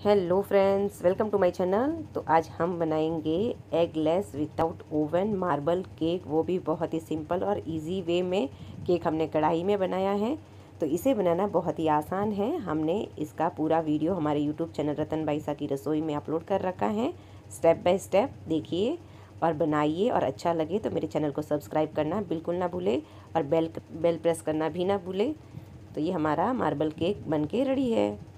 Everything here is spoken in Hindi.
Hello friends welcome to my channel तो आज हम बनाएँगे eggless without oven marble cake वो भी बहुत ही सिंपल और इजी वे में केक हमने कढ़ाई में बनाया है। तो इसे बनाना बहुत ही आसान है। हमने इसका पूरा वीडियो हमारे यूट्यूब चैनल रतन बाईसा की रसोई में अपलोड कर रखा है। स्टेप बाय स्टेप देखिए और बनाइए और अच्छा लगे तो मेरे चैनल को सब्सक्राइब करना बिल्कुल ना भूले और बेल बेल प्रेस करना भी ना भूले। तो ये हमारा मार्बल केक बन के रेडी है।